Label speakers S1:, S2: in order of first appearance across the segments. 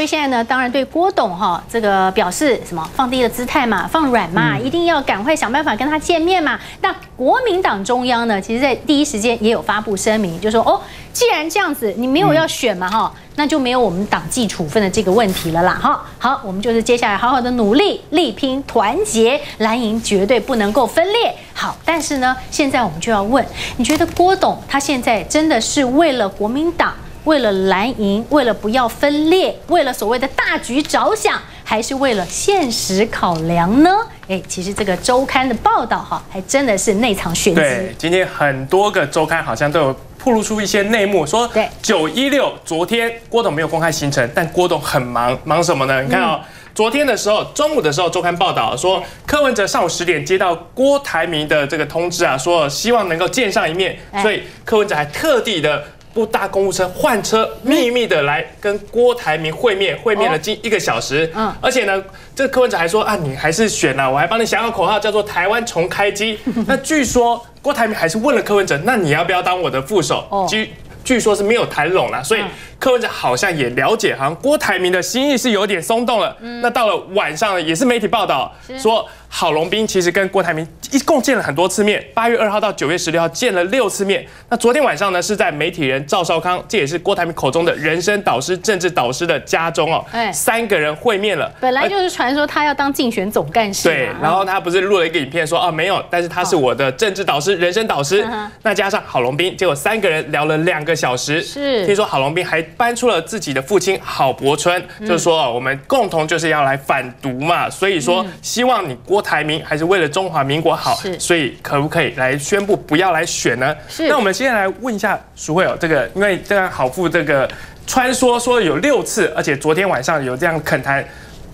S1: 瑜现在呢，当然对郭董哈这个表示什么放低了姿态嘛，放软嘛，一定要赶快想办法跟他见面嘛。那国民党中央呢，其实在第一时间也有发布声明，就说哦，既然这样子，你没有要选嘛哈，那就没有我们党纪处分的这个问题了啦哈。好，我们就是接下来好好的努力，力拼团结，蓝营绝对不能够分裂。好，但是呢，现在我们就要问，你觉得郭董他现在真的是为了国民党？为了蓝营，为了不要分裂，为了所谓的大局着想，还是为了现实考量呢？哎，其实这个周刊的报道哈，还真的是内藏玄机。
S2: 对，今天很多个周刊好像都有透露出一些内幕，说九一六昨天郭董没有公开行程，但郭董很忙，忙什么呢？你看哦，昨天的时候中午的时候，周刊报道说柯文哲上午十点接到郭台铭的这个通知啊，说希望能够见上一面，所以柯文哲还特地的。不搭公务车，换车，秘密的来跟郭台铭会面，会面了近一个小时。嗯，而且呢，这个柯文哲还说啊，你还是选了，我还帮你想个口号，叫做台湾重开机。那据说郭台铭还是问了柯文哲，那你要不要当我的副手？据据说是没有谈拢了，所以柯文哲好像也了解，好像郭台铭的心意是有点松动了。那到了晚上呢，也是媒体报道说。郝龙斌其实跟郭台铭一共见了很多次面，八月二号到九月十六号见了六次面。那昨天晚上呢，是在媒体人赵少康，这也是郭台铭口中的人生导师、政治导师的家中哦。哎，三个人会面了。
S1: 本来就是传说他要当竞选总干事。
S2: 对，然后他不是录了一个影片说啊没有，但是他是我的政治导师、人生导师。那加上郝龙斌，结果三个人聊了两个小时。
S1: 是，
S2: 听说郝龙斌还搬出了自己的父亲郝柏村，就是说我们共同就是要来反毒嘛，所以说希望你郭。台铭还是为了中华民国好，所以可不可以来宣布不要来选呢？是。那我们现在来问一下淑慧哦，这个因为这样好富这个穿梭说有六次，而且昨天晚上有这样恳谈，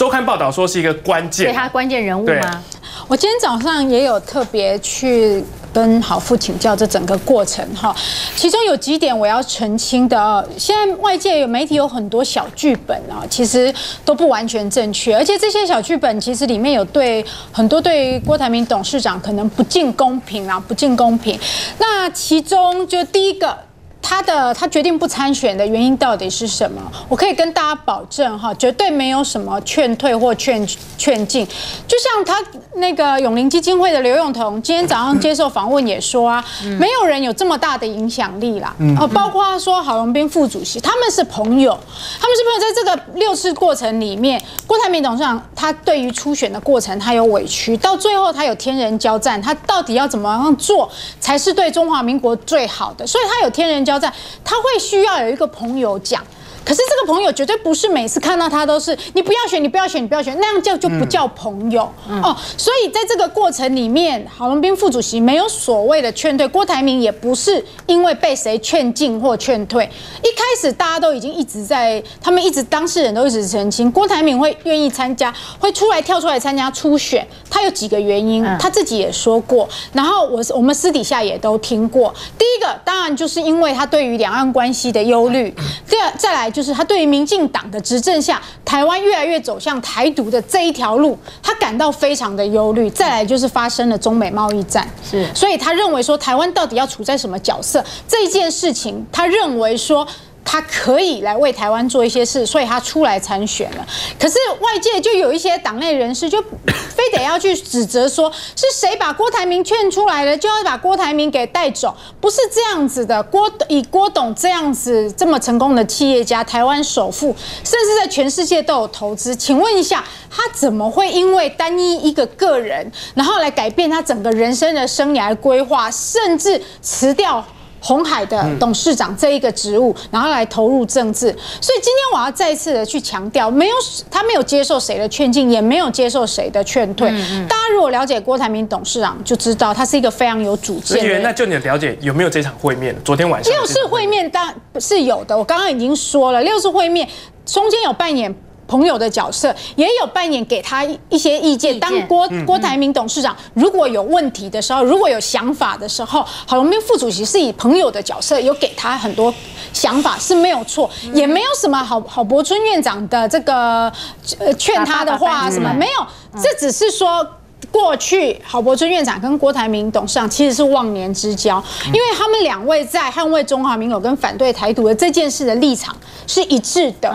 S2: 周刊报道说是一个关键，
S1: 对他关键人物吗？
S3: 我今天早上也有特别去。跟好父请教这整个过程哈，其中有几点我要澄清的。现在外界有媒体有很多小剧本啊，其实都不完全正确，而且这些小剧本其实里面有对很多对郭台铭董事长可能不尽公平啊，不尽公平。那其中就第一个。他的他决定不参选的原因到底是什么？我可以跟大家保证哈，绝对没有什么劝退或劝劝进。就像他那个永林基金会的刘永彤今天早上接受访问也说啊，没有人有这么大的影响力啦。哦，包括说郝龙斌副主席，他们是朋友，他们是朋友，在这个六次过程里面，郭台铭董事长他对于初选的过程他有委屈，到最后他有天人交战，他到底要怎么样做才是对中华民国最好的？所以他有天人交。在，他会需要有一个朋友讲。可是这个朋友绝对不是每次看到他都是你不要选，你不要选，你不要选，那样叫就不叫朋友哦。所以在这个过程里面，郝龙斌副主席没有所谓的劝退，郭台铭也不是因为被谁劝进或劝退。一开始大家都已经一直在，他们一直当事人都一直澄清，郭台铭会愿意参加，会出来跳出来参加初选，他有几个原因，他自己也说过。然后我我们私底下也都听过。第一个当然就是因为他对于两岸关系的忧虑，第二再来。就是他对于民进党的执政下，台湾越来越走向台独的这一条路，他感到非常的忧虑。再来就是发生了中美贸易战，是，所以他认为说台湾到底要处在什么角色？这件事情，他认为说。他可以来为台湾做一些事，所以他出来参选了。可是外界就有一些党内人士就 非得要去指责说，是谁把郭台铭劝出来了，就要把郭台铭给带走？不是这样子的。郭以郭董这样子这么成功的企业家，台湾首富，甚至在全世界都有投资。请问一下，他怎么会因为单一一个个人，然后来改变他整个人生的生涯规划，甚至辞掉？红海的董事长这一个职务，然后来投入政治，所以今天我要再次的去强调，没有他没有接受谁的劝进，也没有接受谁的劝退。大家如果了解郭台铭董事长，就知道他是一个非常有主见。
S2: 的那就你的了解有没有这场会面？昨天晚上
S3: 六次会面当然是有的，我刚刚已经说了，六次会面中间有扮演。朋友的角色也有扮演，给他一些意见。当郭郭台铭董事长如果有问题的时候，如果有想法的时候，郝龙斌副主席是以朋友的角色，有给他很多想法是没有错，也没有什么郝郝柏村院长的这个呃劝他的话什么没有，这只是说。过去郝柏村院长跟郭台铭董事长其实是忘年之交，因为他们两位在捍卫中华民国跟反对台独的这件事的立场是一致的。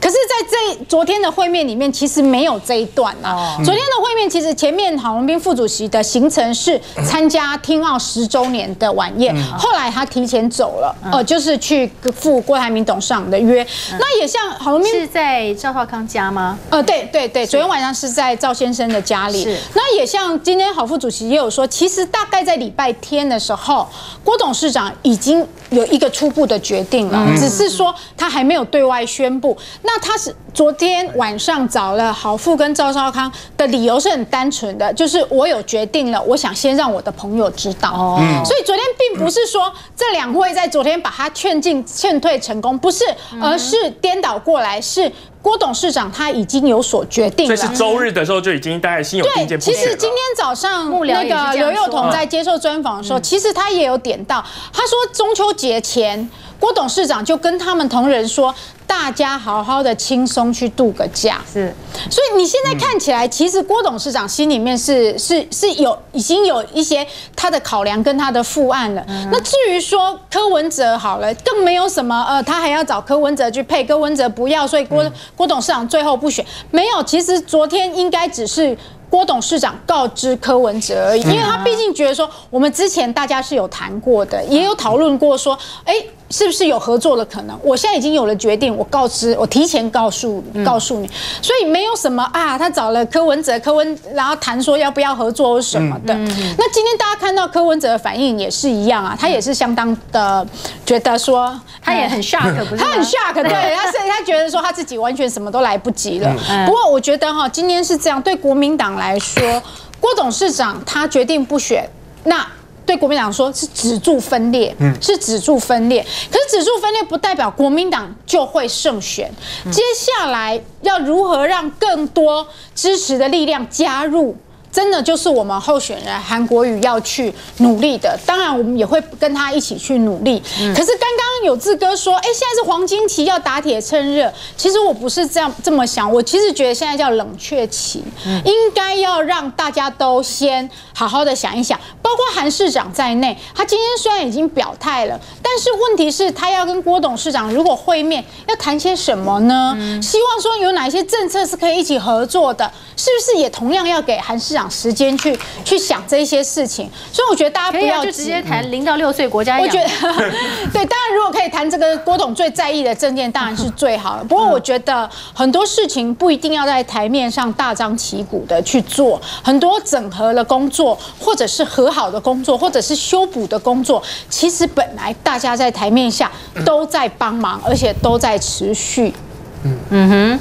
S3: 可是，在这昨天的会面里面其实没有这一段啊。昨天的会面其实前面郝龙斌副主席的行程是参加听奥十周年的晚宴，后来他提前走了，呃，就是去赴郭台铭董事长的约。那也像郝龙斌
S1: 是在赵少康家吗？
S3: 呃，对对对，昨天晚上是在赵先生的家里。那也像今天郝副主席也有说，其实大概在礼拜天的时候，郭董事长已经有一个初步的决定了，只是说他还没有对外宣布。那他是昨天晚上找了郝富跟赵少康的理由是很单纯的，就是我有决定了，我想先让我的朋友知道。哦，所以昨天并不是说这两位在昨天把他劝进劝退成功，不是，而是颠倒过来是。郭董事长他已经有所决定了，
S2: 所以是周日的时候就已经大概心有定见。
S3: 其实今天早上那个刘幼彤在接受专访的时候，其实他也有点到，他说中秋节前。郭董事长就跟他们同仁说：“大家好好的轻松去度个假。”是，所以你现在看起来，其实郭董事长心里面是是是有已经有一些他的考量跟他的副案了。那至于说柯文哲好了，更没有什么呃，他还要找柯文哲去配，柯文哲不要，所以郭郭董事长最后不选。没有，其实昨天应该只是。郭董事长告知柯文哲而已，因为他毕竟觉得说，我们之前大家是有谈过的，也有讨论过说，哎，是不是有合作的可能？我现在已经有了决定，我告知，我提前告诉告诉你，所以没有什么啊，他找了柯文哲，柯文然后谈说要不要合作或什么的。那今天大家看到柯文哲的反应也是一样啊，他也是相当的觉得说，
S1: 他也很 shock，
S3: 他很 shock，对，他是他觉得说他自己完全什么都来不及了。不过我觉得哈，今天是这样，对国民党。来说，郭董事长他决定不选，那对国民党说是止住分裂，嗯，是止住分裂。可是止住分裂不代表国民党就会胜选。接下来要如何让更多支持的力量加入？真的就是我们候选人韩国瑜要去努力的，当然我们也会跟他一起去努力。可是刚刚有志哥说，哎，现在是黄金期，要打铁趁热。其实我不是这样这么想，我其实觉得现在叫冷却期，应该要让大家都先好好的想一想，包括韩市长在内，他今天虽然已经表态了，但是问题是，他要跟郭董事长如果会面，要谈些什么呢？希望说有哪些政策是可以一起合作的，是不是也同样要给韩市长？时间去去想这些事情，所以我觉得大家不要
S1: 就直接谈零到六岁国家。
S3: 我觉得 对，当然如果可以谈这个郭董最在意的证件，当然是最好了。不过我觉得很多事情不一定要在台面上大张旗鼓的去做，很多整合的工作，或者是和好的工作，或者是修补的工作，其实本来大家在台面下都在帮忙，而且都在持续。
S1: 嗯嗯哼，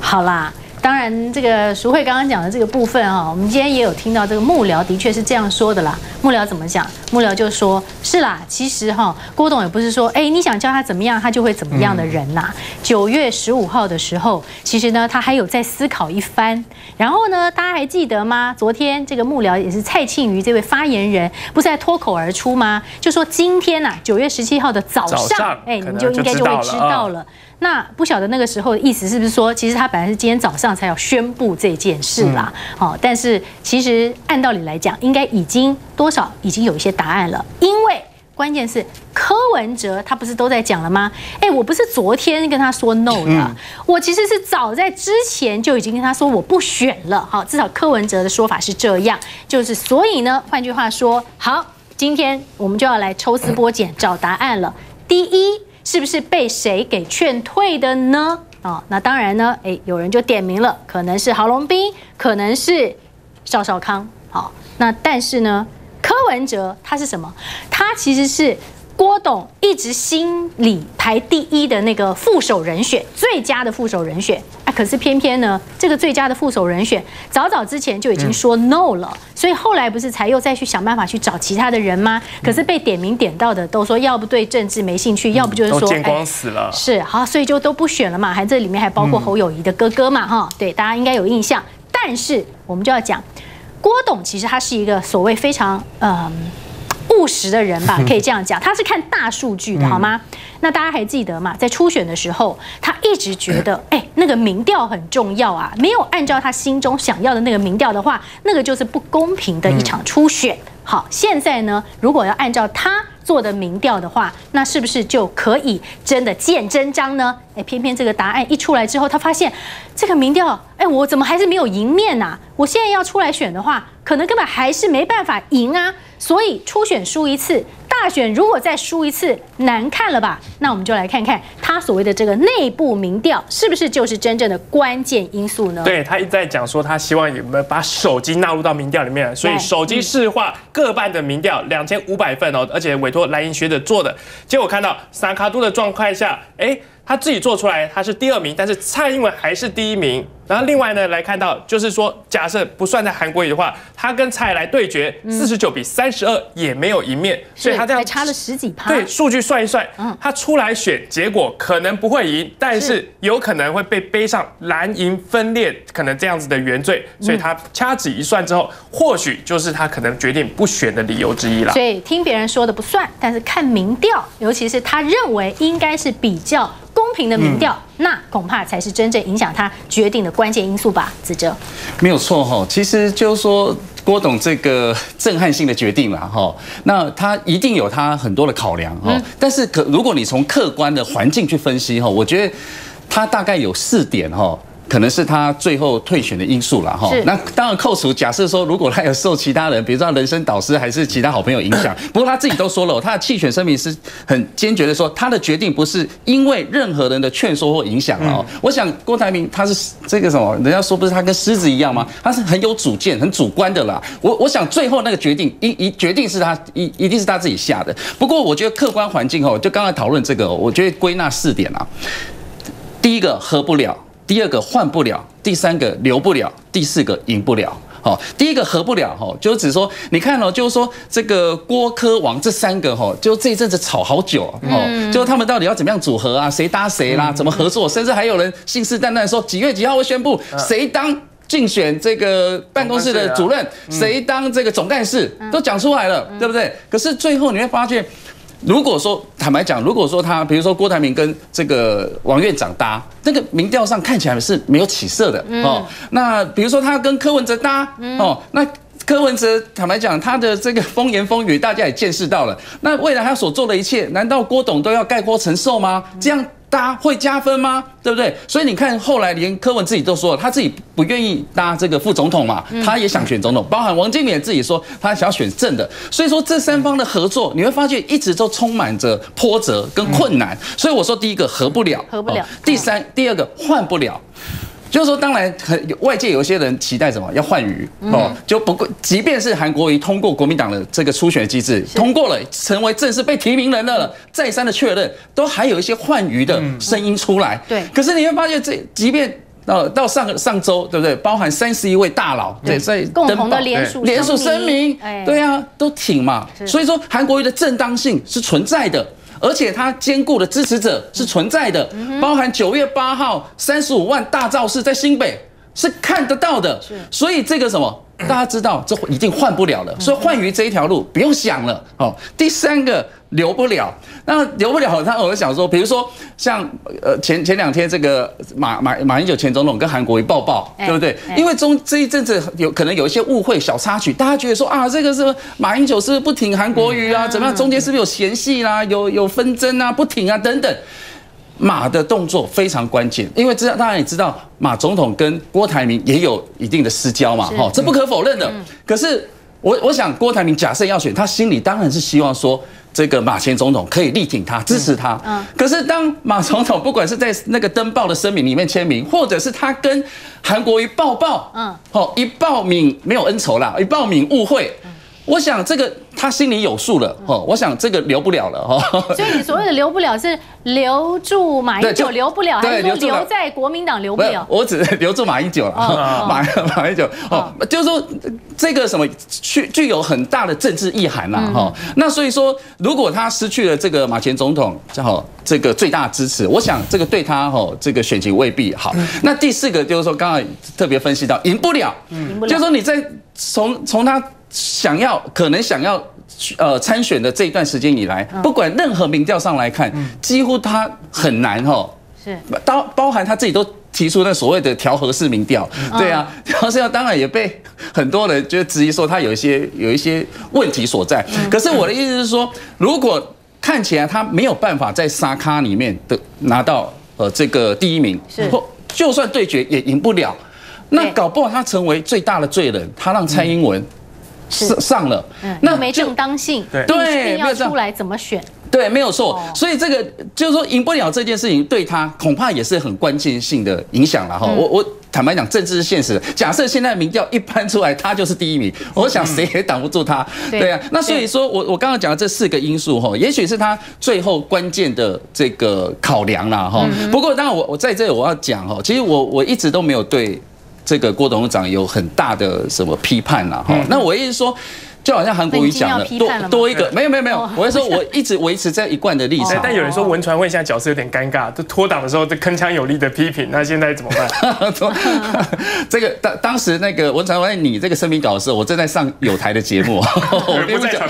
S1: 好啦。当然，这个淑慧刚刚讲的这个部分啊，我们今天也有听到这个幕僚的确是这样说的啦。幕僚怎么讲？幕僚就说：是啦，其实哈，郭董也不是说，哎，你想叫他怎么样，他就会怎么样的人呐。九月十五号的时候，其实呢，他还有在思考一番。然后呢，大家还记得吗？昨天这个幕僚也是蔡庆瑜这位发言人，不是在脱口而出吗？就说今天呐，九月十七号的早上，哎，你就应该就会知道了。那不晓得那个时候的意思是不是说，其实他本来是今天早上才要宣布这件事啦？好，但是其实按道理来讲，应该已经多少已经有一些答案了。因为关键是柯文哲他不是都在讲了吗？哎，我不是昨天跟他说 no 的，我其实是早在之前就已经跟他说我不选了。好，至少柯文哲的说法是这样，就是所以呢，换句话说，好，今天我们就要来抽丝剥茧找答案了。第一。是不是被谁给劝退的呢？啊，那当然呢，诶，有人就点名了，可能是郝龙斌，可能是邵少康。好，那但是呢，柯文哲他是什么？他其实是。郭董一直心里排第一的那个副手人选，最佳的副手人选啊，可是偏偏呢，这个最佳的副手人选早早之前就已经说 no 了，所以后来不是才又再去想办法去找其他的人吗？可是被点名点到的都说要不对政治没兴趣，要不就是说
S2: 见光死了，
S1: 是好，所以就都不选了嘛。还这里面还包括侯友谊的哥哥嘛，哈，对，大家应该有印象。但是我们就要讲，郭董其实他是一个所谓非常嗯。务实的人吧，可以这样讲，他是看大数据的，好吗？那大家还记得吗？在初选的时候，他一直觉得，哎，那个民调很重要啊，没有按照他心中想要的那个民调的话，那个就是不公平的一场初选。好，现在呢，如果要按照他。做的民调的话，那是不是就可以真的见真章呢？哎，偏偏这个答案一出来之后，他发现这个民调，哎，我怎么还是没有赢面呐？我现在要出来选的话，可能根本还是没办法赢啊。所以初选输一次。大选如果再输一次，难看了吧？那我们就来看看他所谓的这个内部民调，是不是就是真正的关键因素呢？
S2: 对他一直在讲说，他希望有没有把手机纳入到民调里面，所以手机市话各半的民调两千五百份哦，而且委托莱茵学者做的，结果看到萨卡都的状况下，哎。他自己做出来，他是第二名，但是蔡英文还是第一名。然后另外呢，来看到就是说，假设不算在韩国语的话，他跟蔡来对决，四十九比三十二也没有赢面，
S1: 所以他这样差了十几趴。
S2: 对，数据算一算，他出来选，结果可能不会赢，但是有可能会被背上蓝银分裂可能这样子的原罪，所以他掐指一算之后，或许就是他可能决定不选的理由之一了。
S1: 所以听别人说的不算，但是看民调，尤其是他认为应该是比较。公平的民调，那恐怕才是真正影响他决定的关键因素吧？子哲，
S4: 没有错哈。其实就是说，郭董这个震撼性的决定了哈，那他一定有他很多的考量哈。但是可如果你从客观的环境去分析哈，我觉得他大概有四点哈。可能是他最后退选的因素了哈。那当然扣除，假设说如果他有受其他人，比如说人生导师还是其他好朋友影响，不过他自己都说了，他的弃选声明是很坚决的说，他的决定不是因为任何人的劝说或影响哦。我想郭台铭他是这个什么，人家说不是他跟狮子一样吗？他是很有主见、很主观的啦。我我想最后那个决定一一决定是他一一定是他自己下的。不过我觉得客观环境哦，就刚才讨论这个，我觉得归纳四点啊。第一个合不了。第二个换不了，第三个留不了，第四个赢不了。好，第一个合不了，哈，就只说你看哦，就是说这个郭科王这三个哈，就这一阵子吵好久哦，就他们到底要怎么样组合啊？谁搭谁啦？怎么合作？甚至还有人信誓旦旦说几月几号会宣布谁当竞选这个办公室的主任，谁当这个总干事，都讲出来了，对不对？可是最后你会发现。如果说坦白讲，如果说他，比如说郭台铭跟这个王院长搭，那个民调上看起来是没有起色的哦。那比如说他跟柯文哲搭哦，那柯文哲坦白讲，他的这个风言风语大家也见识到了。那未来他所做的一切，难道郭董都要盖锅承受吗？这样？搭会加分吗？对不对？所以你看，后来连柯文自己都说了，他自己不愿意搭这个副总统嘛，他也想选总统。包含王金也自己说，他想要选正的。所以说，这三方的合作，你会发现一直都充满着波折跟困难。所以我说，第一个合不了，
S1: 合不了；
S4: 第三，第二个换不了。就是说，当然，很外界有一些人期待什么，要换鱼哦，就不过，即便是韩国瑜通过国民党的这个初选机制，通过了，成为正式被提名人了，再三的确认，都还有一些换鱼的声音出来。
S1: 对，
S4: 可是你会发现，这即便到到上上周，对不对？包含三十一位大佬，对，
S1: 在共同的联署
S4: 联署声明，对啊，都挺嘛。所以说，韩国瑜的正当性是存在的。而且他坚固的支持者是存在的，包含九月八号三十五万大造势在新北是看得到的，所以这个什么？大家知道，这已经换不了了，所以换于这一条路不用想了。哦，第三个留不了，那留不了，他我就想说，比如说像呃前前两天这个马马马英九前总统跟韩国瑜抱抱，对不对？因为中这一阵子有可能有一些误会小插曲，大家觉得说啊，这个是马英九是不是不挺韩国瑜啊？怎么样？中间是不是有嫌隙啦？有有纷争啊？不挺啊？等等。马的动作非常关键，因为知道大家也知道，马总统跟郭台铭也有一定的私交嘛，哈，这不可否认的。可是我我想，郭台铭假设要选，他心里当然是希望说，这个马前总统可以力挺他，支持他。嗯。可是当马总统不管是在那个登报的声明里面签名，或者是他跟韩国瑜抱抱，嗯，好一报名没有恩仇啦，一报名误会。我想这个他心里有数了哦，我想这个留不了了
S1: 哈。所以你所谓的留不了是留住马英九留不了，还是说留在国民党留不了？
S4: 我只留住马英九了，马马英九哦，就是说这个什么具具有很大的政治意涵呐哈。那所以说，如果他失去了这个马前总统正好这个最大支持，我想这个对他哈这个选情未必好。那第四个就是说，刚刚特别分析到赢不了，就是说你在从从他。想要可能想要呃参选的这一段时间以来，不管任何民调上来看，几乎他很难哈，是。包包含他自己都。提出那所谓的调和式民调，对啊，调和式当然也被很多人就质疑说他有一些有一些问题所在。可是我的意思是说，如果看起来他没有办法在沙卡里面的拿到呃这个第一名，或就算对决也赢不了，那搞不好他成为最大的罪人，他让蔡英文上上了，
S1: 那没正当性，
S4: 对，
S1: 要出来怎么选？
S4: 对，没有错。所以这个就是说赢不了这件事情，对他恐怕也是很关键性的影响了哈。我我坦白讲，政治是现实。假设现在民调一搬出来，他就是第一名，我想谁也挡不住他。对啊，那所以说我我刚刚讲的这四个因素哈，也许是他最后关键的这个考量了哈。不过当然我我在这里我要讲哈，其实我我一直都没有对这个郭董事长有很大的什么批判了哈。那我意思说。就好像韩国瑜讲的，多多一个没有没有没有，我是说我一直维持在一贯的立场。
S2: 但有人说文传会现在角色有点尴尬，就脱党的时候就铿锵有力的批评，那现在怎么办？
S4: 这个当当时那个文传会你这个声明稿的时候，我正在上有台的节目，
S2: 我不讲，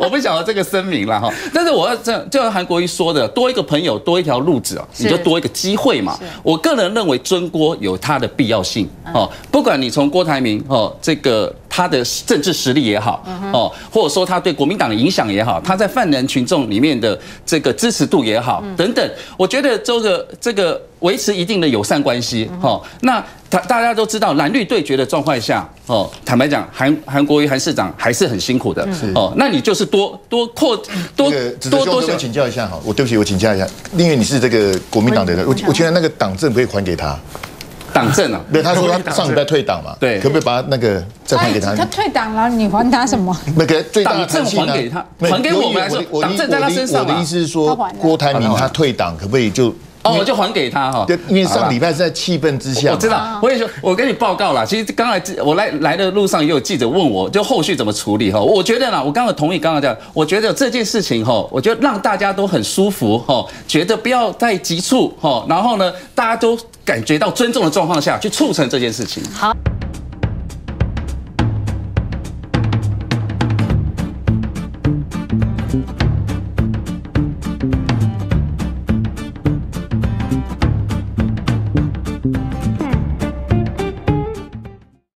S4: 我不晓得这个声明了哈。但是我要这就像韩国瑜说的，多一个朋友，多一条路子啊，你就多一个机会嘛。我个人认为尊郭有它的必要性哦，不管你从郭台铭哦这个。他的政治实力也好，哦，或者说他对国民党的影响也好，他在泛人群众里面的这个支持度也好，等等，我觉得这个这个维持一定的友善关系，哦，那大大家都知道蓝绿对决的状况下，哦，坦白讲，韩韩国瑜韩市长还是很辛苦的，哦，那你就是多多扩
S5: 多多多想请教一下哈，我对不起，我请教一下，因为你是这个国民党的人，我我觉得那个党政可以还给他。
S4: 党政啊，
S5: 对，他说 他上礼拜退党嘛，
S4: 对，
S5: 可不可以把那个再还给他？
S3: 他退党了，你还他什么？
S5: 那个最
S4: 党政还给他，还给我们。党政在他身上
S5: 我的意思是说，郭台铭他退党，可不可以就？
S4: 哦，我就还给他哈。
S5: 对，因为上礼拜是在气氛之下。
S4: 我知道，我跟你说，我跟你报告了。其实刚才我来来的路上也有记者问我，就后续怎么处理哈。我觉得呢，我刚刚同意刚刚讲，我觉得这件事情哈，我觉得让大家都很舒服哈，觉得不要太急促哈，然后呢，大家都感觉到尊重的状况下去促成这件事情。
S1: 好。